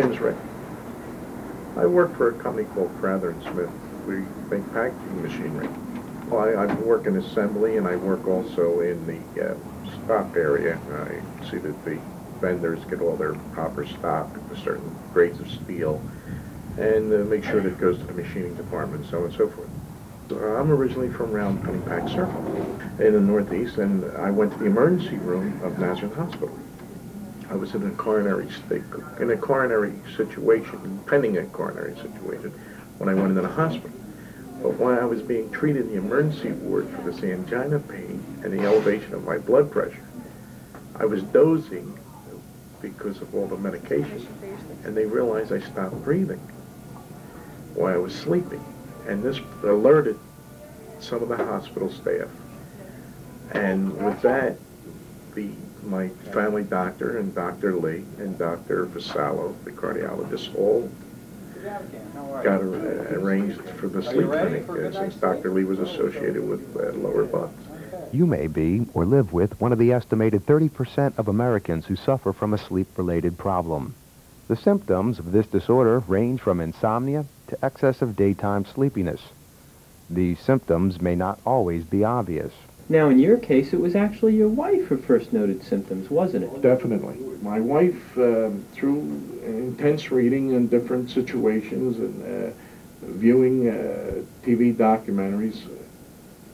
Name's Rick. I work for a company called Crowther and Smith. We make packaging machinery. Well, I, I work in assembly and I work also in the uh, stock area. I see that the vendors get all their proper stock, certain grades of steel, and uh, make sure that it goes to the machining department, so on and so forth. I'm originally from Round Pack Circle in the Northeast, and I went to the emergency room of Nazareth Hospital. I was in a coronary state, in a coronary situation, pending a coronary situation, when I went into the hospital. But while I was being treated in the emergency ward for this angina pain and the elevation of my blood pressure, I was dozing because of all the medication, and they realized I stopped breathing while I was sleeping. And this alerted some of the hospital staff. And with that, the my family doctor and Dr. Lee and Dr. Vasallo, the cardiologist, all got arranged for the sleep clinic uh, since Dr. Lee was associated with uh, lower bucks. You may be or live with one of the estimated 30% of Americans who suffer from a sleep-related problem. The symptoms of this disorder range from insomnia to excessive daytime sleepiness. These symptoms may not always be obvious. Now, in your case, it was actually your wife who first noted symptoms, wasn't it? Definitely. My wife, uh, through intense reading in different situations and uh, viewing uh, TV documentaries,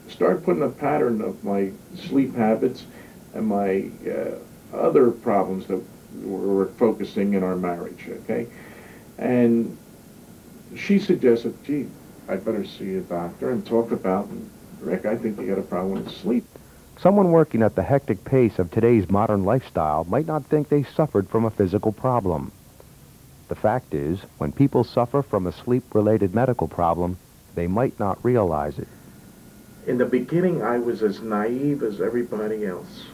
started putting a pattern of my sleep habits and my uh, other problems that were focusing in our marriage, okay? And she suggested, gee, I'd better see a doctor and talk about Rick, I think you got a problem with sleep. Someone working at the hectic pace of today's modern lifestyle might not think they suffered from a physical problem. The fact is, when people suffer from a sleep-related medical problem, they might not realize it. In the beginning, I was as naive as everybody else.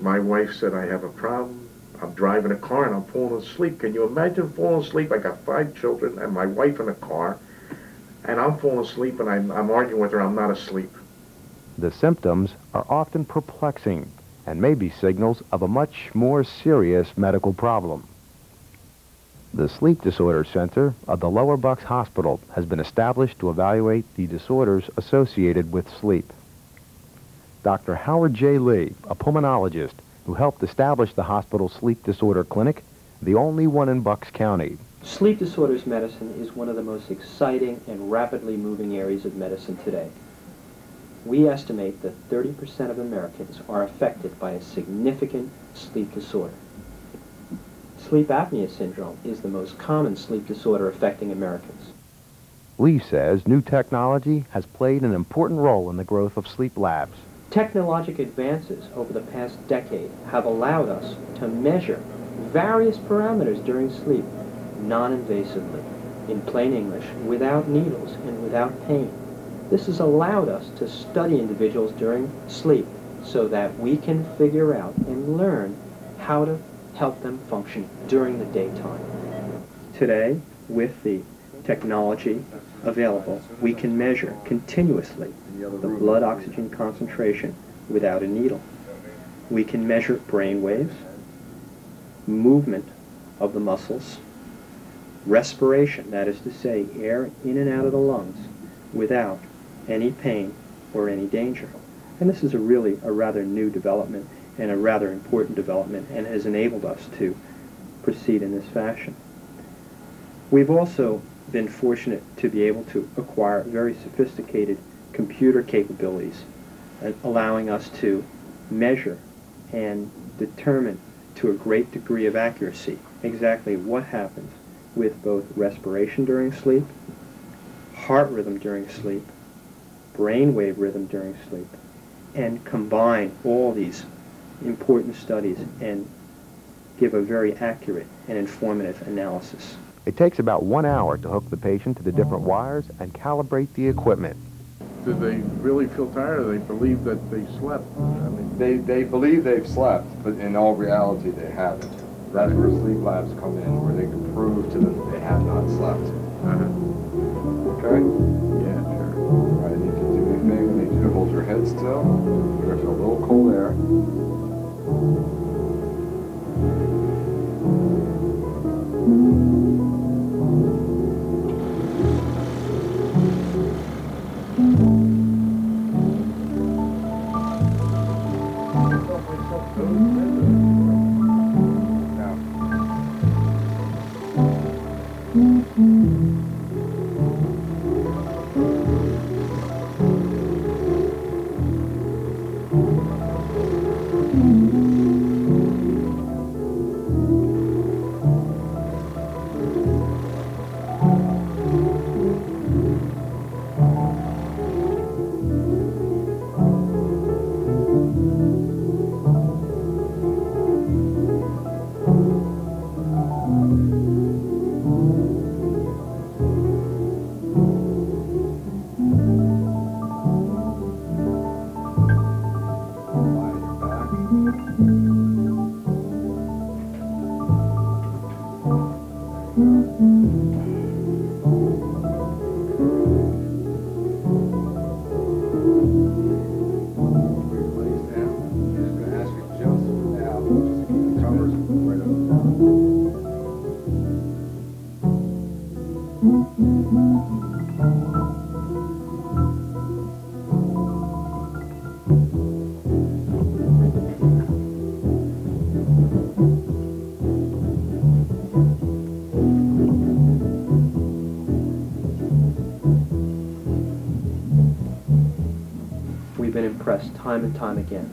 My wife said, I have a problem. I'm driving a car and I'm falling asleep. Can you imagine falling asleep? I got five children and my wife in a car and I'm falling asleep and I'm, I'm arguing with her, I'm not asleep. The symptoms are often perplexing and may be signals of a much more serious medical problem. The Sleep Disorder Center of the Lower Bucks Hospital has been established to evaluate the disorders associated with sleep. Dr. Howard J. Lee, a pulmonologist who helped establish the hospital's sleep disorder clinic, the only one in Bucks County, Sleep disorders medicine is one of the most exciting and rapidly moving areas of medicine today. We estimate that 30% of Americans are affected by a significant sleep disorder. Sleep apnea syndrome is the most common sleep disorder affecting Americans. Lee says new technology has played an important role in the growth of sleep labs. Technologic advances over the past decade have allowed us to measure various parameters during sleep non-invasively, in plain English, without needles and without pain. This has allowed us to study individuals during sleep so that we can figure out and learn how to help them function during the daytime. Today, with the technology available, we can measure continuously the blood oxygen concentration without a needle. We can measure brain waves, movement of the muscles, respiration, that is to say, air in and out of the lungs without any pain or any danger. And this is a really a rather new development and a rather important development and has enabled us to proceed in this fashion. We've also been fortunate to be able to acquire very sophisticated computer capabilities, uh, allowing us to measure and determine to a great degree of accuracy exactly what happens with both respiration during sleep, heart rhythm during sleep, brainwave rhythm during sleep, and combine all these important studies and give a very accurate and informative analysis. It takes about one hour to hook the patient to the different wires and calibrate the equipment. Do they really feel tired or they believe that they slept? I mean, they, they believe they've slept, but in all reality they haven't that's where sleep labs come in, where they can prove to them they have not slept. Uh -huh. Okay? Yeah, sure. All right, you can do anything. You need to hold your head still. There's a little cold air. Mm-hmm. Mm -hmm. stressed time and time again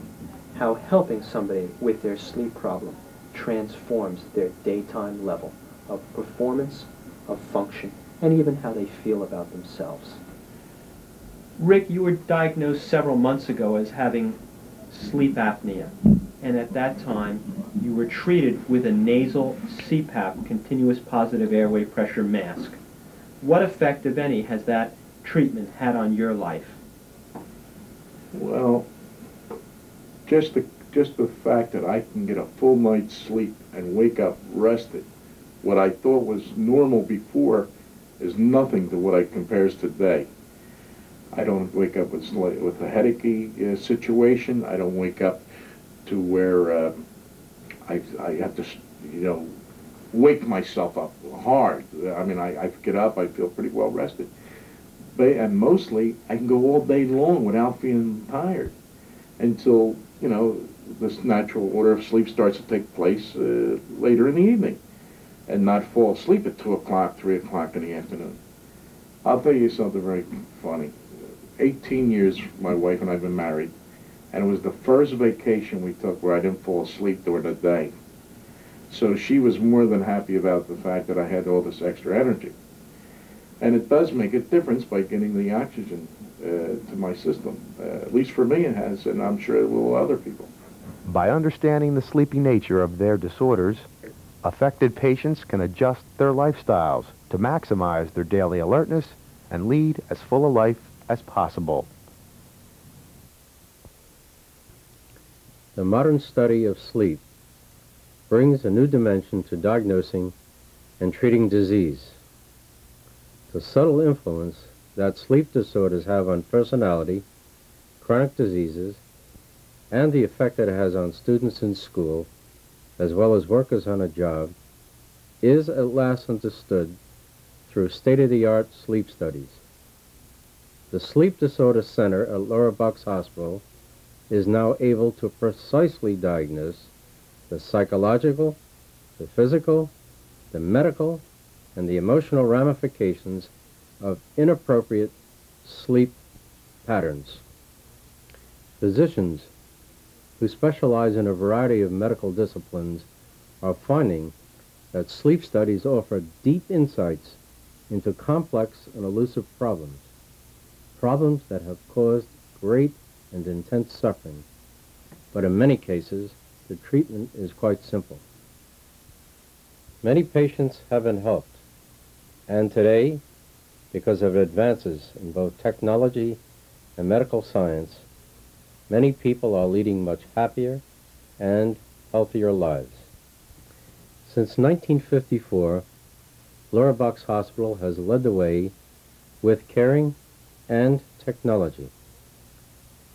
how helping somebody with their sleep problem transforms their daytime level of performance, of function, and even how they feel about themselves. Rick, you were diagnosed several months ago as having sleep apnea, and at that time you were treated with a nasal CPAP, continuous positive airway pressure mask. What effect, if any, has that treatment had on your life? Well, just the, just the fact that I can get a full night's sleep and wake up rested, what I thought was normal before is nothing to what I compares today. I don't wake up with, with a headachy uh, situation. I don't wake up to where uh, I, I have to, you know, wake myself up hard. I mean, I, I get up, I feel pretty well rested. And mostly, I can go all day long without feeling tired until, you know, this natural order of sleep starts to take place uh, later in the evening and not fall asleep at 2 o'clock, 3 o'clock in the afternoon. I'll tell you something very funny. 18 years my wife and I have been married, and it was the first vacation we took where I didn't fall asleep during the day. So she was more than happy about the fact that I had all this extra energy. And it does make a difference by getting the oxygen uh, to my system. Uh, at least for me it has, and I'm sure it will other people. By understanding the sleepy nature of their disorders, affected patients can adjust their lifestyles to maximize their daily alertness and lead as full a life as possible. The modern study of sleep brings a new dimension to diagnosing and treating disease. The subtle influence that sleep disorders have on personality, chronic diseases, and the effect that it has on students in school, as well as workers on a job, is at last understood through state-of-the-art sleep studies. The Sleep Disorder Center at Lower Bucks Hospital is now able to precisely diagnose the psychological, the physical, the medical, and the emotional ramifications of inappropriate sleep patterns. Physicians who specialize in a variety of medical disciplines are finding that sleep studies offer deep insights into complex and elusive problems, problems that have caused great and intense suffering, but in many cases, the treatment is quite simple. Many patients have been helped, and today, because of advances in both technology and medical science, many people are leading much happier and healthier lives. Since 1954, Lower Bucks Hospital has led the way with caring and technology.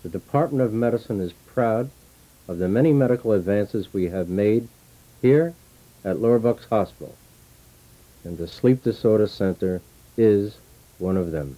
The Department of Medicine is proud of the many medical advances we have made here at Lower Bucks Hospital, and the Sleep Disorder Center is one of them.